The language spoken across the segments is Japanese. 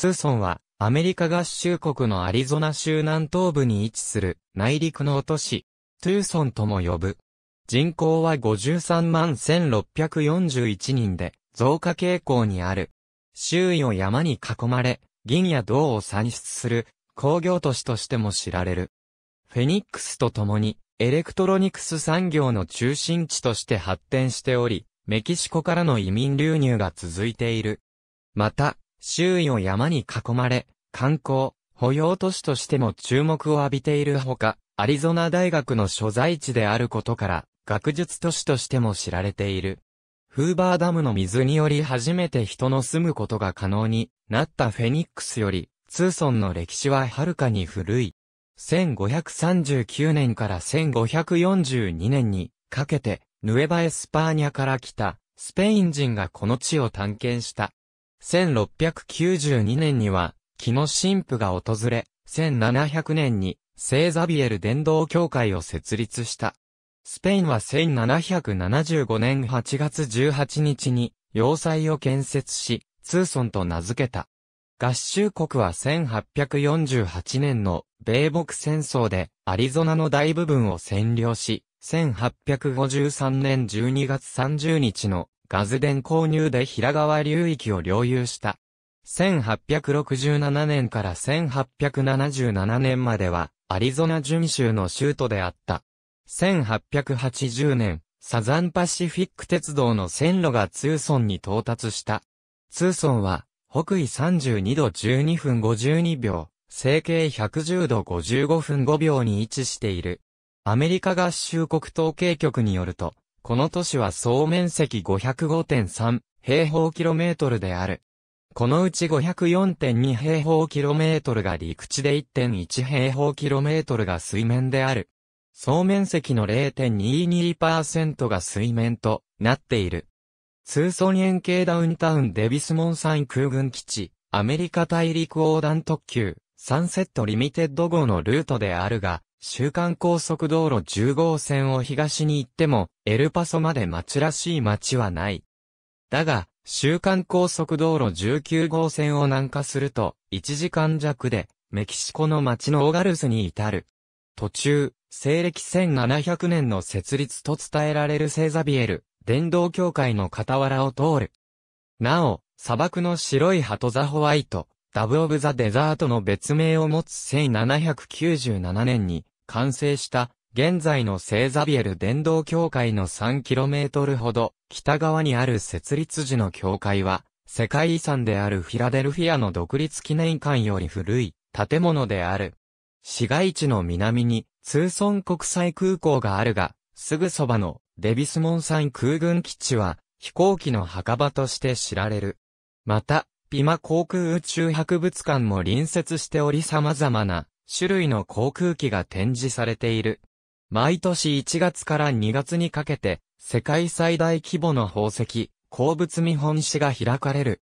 ツーソンは、アメリカ合衆国のアリゾナ州南東部に位置する内陸の都市、トゥーソンとも呼ぶ。人口は53万1641人で、増加傾向にある。周囲を山に囲まれ、銀や銅を産出する工業都市としても知られる。フェニックスと共にエレクトロニクス産業の中心地として発展しており、メキシコからの移民流入が続いている。また、周囲を山に囲まれ、観光、保養都市としても注目を浴びているほか、アリゾナ大学の所在地であることから、学術都市としても知られている。フーバーダムの水により初めて人の住むことが可能になったフェニックスより、ツーソンの歴史ははるかに古い。1539年から1542年にかけて、ヌエバエスパーニャから来たスペイン人がこの地を探検した。1692年には、木の神父が訪れ、1700年に聖ザビエル伝道協会を設立した。スペインは1775年8月18日に要塞を建設し、ツーソンと名付けた。合衆国は1848年の米北戦争でアリゾナの大部分を占領し、1853年12月30日のガズデン購入で平川流域を領有した。1867年から1877年まではアリゾナ準州の州都であった。1880年、サザンパシフィック鉄道の線路がツーソンに到達した。ツーソンは、北緯32度12分52秒、西経110度55分5秒に位置している。アメリカ合衆国統計局によると、この都市は総面積505.3平方キロメートルである。このうち504.2平方キロメートルが陸地で1.1平方キロメートルが水面である。総面積の0.22%が水面となっている。ツーソン円形ダウンタウンデビスモンサイン空軍基地、アメリカ大陸横断特急、サンセットリミテッド号のルートであるが、週間高速道路10号線を東に行っても、エルパソまで町らしい町はない。だが、週間高速道路19号線を南下すると、1時間弱で、メキシコの町のオガルスに至る。途中、西暦1700年の設立と伝えられる聖ザビエル、伝道協会の傍らを通る。なお、砂漠の白い鳩ザホワイト、ダブオブザデザートの別名を持つ1797年に完成した現在の聖ザビエル伝道協会の 3km ほど北側にある設立時の協会は世界遺産であるフィラデルフィアの独立記念館より古い建物である。市街地の南にツーソン国際空港があるが、すぐそばのデビスモンサイン空軍基地は飛行機の墓場として知られる。また、ピマ航空宇宙博物館も隣接しており様々な種類の航空機が展示されている。毎年1月から2月にかけて世界最大規模の宝石、鉱物見本誌が開かれる。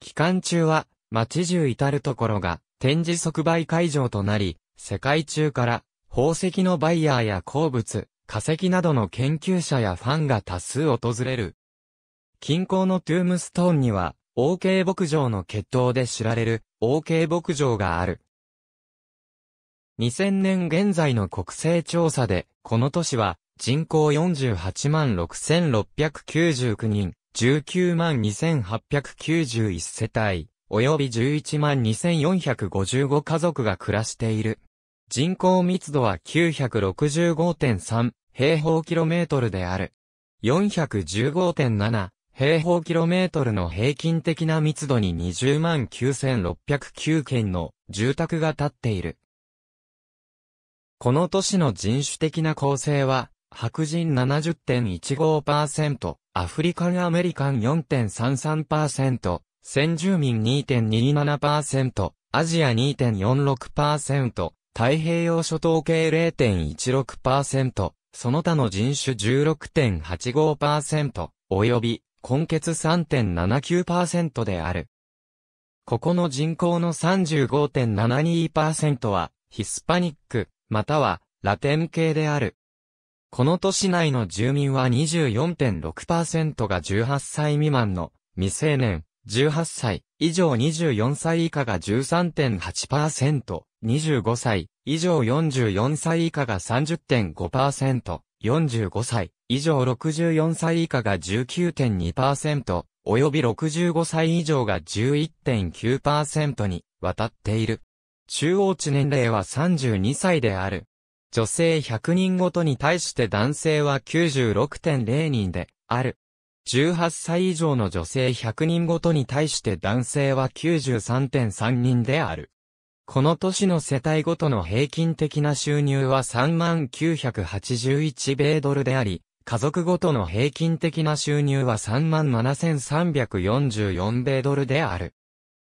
期間中は街中至るところが展示即売会場となり、世界中から宝石のバイヤーや鉱物、化石などの研究者やファンが多数訪れる。近郊のトゥームストーンには、OK 牧場の血統で知られる OK 牧場がある。2000年現在の国勢調査で、この都市は人口48万6699人、19万2891世帯、及び11万2455家族が暮らしている。人口密度は965.3平方キロメートルである。415.7平方キロメートルの平均的な密度に20万9609件の住宅が建っている。この都市の人種的な構成は、白人70.15%、アフリカンアメリカン4.33%、先住民2.27%、アジア2.46%、太平洋諸島系0.16%、その他の人種16.85%、及び根血3.79%である。ここの人口の35.72%はヒスパニック、またはラテン系である。この都市内の住民は24.6%が18歳未満の未成年、18歳以上24歳以下が13.8%、25歳以上44歳以下が30.5%、45歳以上64歳以下が19.2%、及び65歳以上が11.9%に渡っている。中央値年齢は32歳である。女性100人ごとに対して男性は96.0人である。18歳以上の女性100人ごとに対して男性は93.3人である。この年の世帯ごとの平均的な収入は3981米ドルであり、家族ごとの平均的な収入は37,344米ドルである。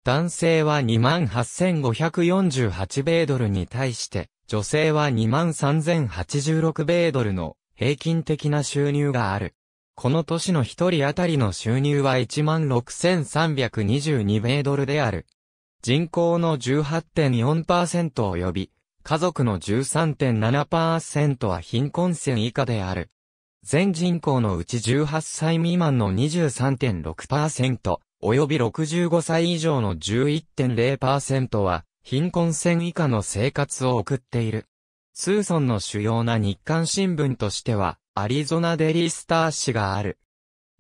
男性は28,548米ドルに対して、女性は23,086米ドルの平均的な収入がある。この年の一人当たりの収入は16,322米ドルである。人口の18.4%及び、家族の13.7%は貧困線以下である。全人口のうち18歳未満の23.6%、及び65歳以上の11.0%は、貧困線以下の生活を送っている。ツーソンの主要な日刊新聞としては、アリゾナデイリースター紙がある。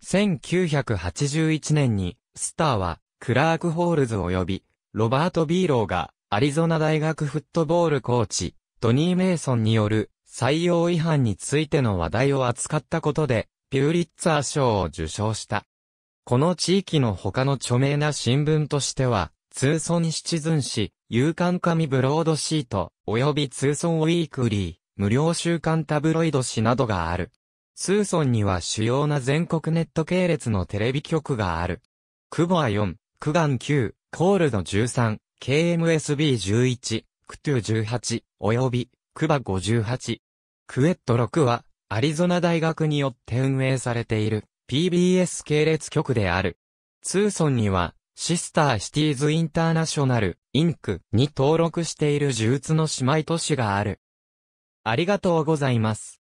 1981年に、スターは、クラークホールズ及び、ロバート・ビーローが、アリゾナ大学フットボールコーチ、トニー・メイソンによる、採用違反についての話題を扱ったことで、ピューリッツァー賞を受賞した。この地域の他の著名な新聞としては、ツーソンシチズン誌、夕刊紙ブロードシート、及びツーソンウィークリー、無料週刊タブロイド紙などがある。スーソンには主要な全国ネット系列のテレビ局がある。クボア4、クガン9、コールド13、KMSB11、クトゥ18、及び、クバ58。クエット6は、アリゾナ大学によって運営されている PBS 系列局である。ツーソンには、シスターシティーズインターナショナル、インクに登録している呪術の姉妹都市がある。ありがとうございます。